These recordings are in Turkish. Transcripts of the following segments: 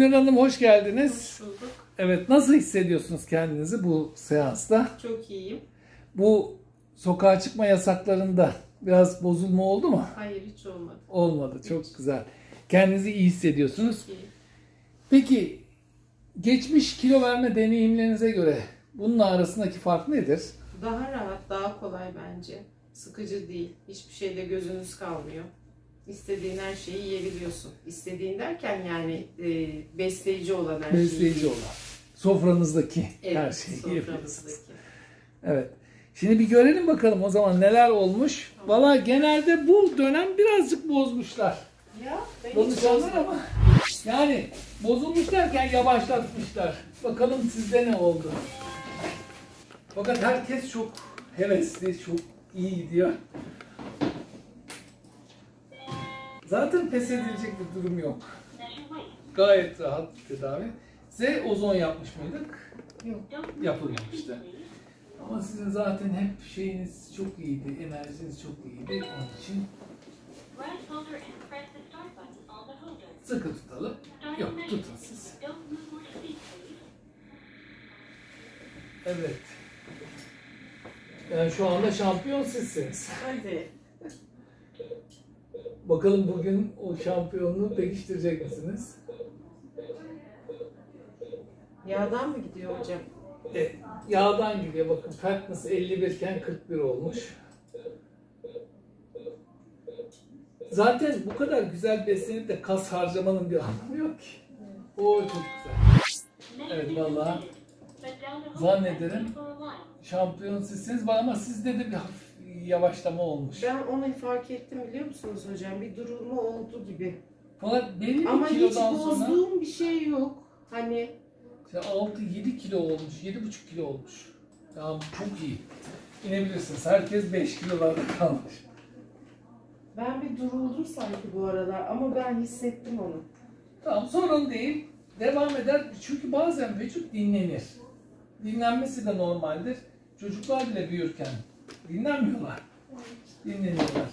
Gönül Hanım hoş geldiniz. Hoş bulduk. Evet nasıl hissediyorsunuz kendinizi bu seansta? Çok iyiyim. Bu sokağa çıkma yasaklarında biraz bozulma oldu mu? Hayır hiç olmadı. Olmadı. Çok güzel. Kendinizi iyi hissediyorsunuz. Çok iyi. Peki geçmiş kilo verme deneyimlerinize göre bunun arasındaki fark nedir? Daha rahat, daha kolay bence. Sıkıcı değil. Hiçbir şeyde gözünüz kalmıyor. İstediğin her şeyi yiyebiliyorsun. İstediğin derken yani e, besleyici olan her şeyi. Besleyici olan. Sofranızdaki Evet, her şeyi soframızdaki. Evet. Şimdi bir görelim bakalım o zaman neler olmuş. Valla genelde bu dönem birazcık bozmuşlar. Ya bozmadım. ama yani bozulmuş derken yavaşlatmışlar. Bakalım sizde ne oldu? Fakat herkes çok hevesli, çok iyi gidiyor. Zaten pes edilecek bir durum yok. Gayet rahat bir tedavi. Size ozon yapmış mıydık? Yok. Yapılmamıştı. Ama sizin zaten hep şeyiniz çok iyiydi, enerjiniz çok iyiydi. Onun için sıkı tutalım. Yok, tutun siz. Evet. Yani şu anda şampiyon sizsiniz. Hadi. Bakalım bugün o şampiyonluğu pekiştirecek misiniz? Yağdan mı gidiyor hocam? E, yağdan gidiyor bakın. Fatness 51 iken 41 olmuş. Zaten bu kadar güzel beslenip de kas harcamanın bir anlamı yok ki. O çok güzel. Evet, vallahi zannederim Şampiyon sizsiniz ama sizde de bir hafif yavaşlama olmuş. Ben onu fark ettim biliyor musunuz hocam? Bir durumu oldu gibi. Fakat belli bir Ama hiç kilodan sonra bozduğum bir şey yok. Hani işte 6-7 kilo olmuş, 7,5 kilo olmuş. Bu çok iyi. İnebilirsiniz. Herkes 5 kilolarda kalmış. ben bir duruldum sanki bu aralar ama ben hissettim onu. Tamam sorun değil. Devam eder. Çünkü bazen vücut dinlenir. Dinlenmesi de normaldir. Çocuklar bile büyürken dinlenmiyorlar. Dinleniyorlar.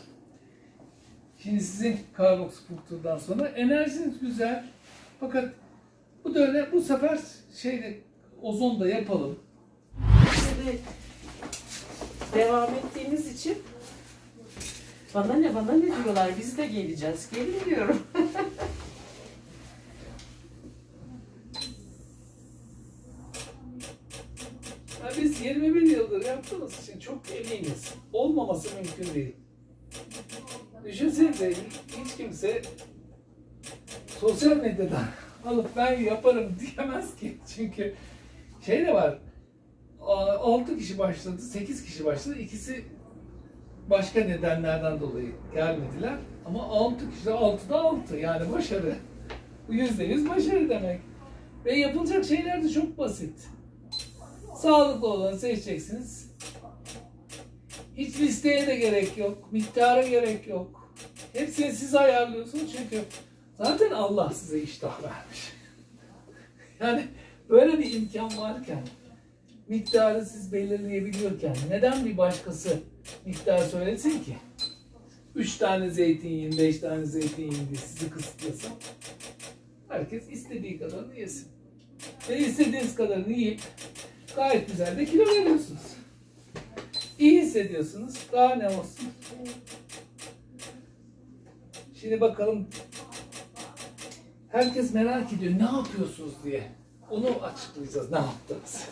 Şimdi sizin karboksporturdan sonra enerjiniz güzel. Fakat bu dönem bu sefer şeyde ozon da yapalım. Şimdi devam ettiğimiz için bana ne bana ne diyorlar biz de geleceğiz. Gelin diyorum. Ya biz 21 yıldır yaptığımız için çok eminiz. Olmaması mümkün değil. Düşünsenize hiç kimse sosyal medyadan alıp ben yaparım diyemez ki. Çünkü şey de var. 6 kişi başladı, 8 kişi başladı. İkisi başka nedenlerden dolayı gelmediler. Ama 6 kişi de 6'da 6 yani başarı. Bu %100 başarı demek. Ve yapılacak şeyler de çok basit. Sağlıklı olanı seçeceksiniz. Hiç listeye de gerek yok. Miktara gerek yok. Hepsini siz ayarlıyorsunuz çünkü zaten Allah size iştah vermiş. yani böyle bir imkan varken miktarı siz belirleyebiliyorken neden bir başkası miktar söylesin ki? Üç tane zeytin yiyin, beş tane zeytin yiyin diye sizi kısıtlasın. Herkes istediği kadarını yesin. Ve istediğiniz kadarını yiyip gayet güzel de kilo veriyorsunuz. İyi hissediyorsunuz. Daha ne olsun? Şimdi bakalım herkes merak ediyor ne yapıyorsunuz diye. Onu açıklayacağız ne yaptınız.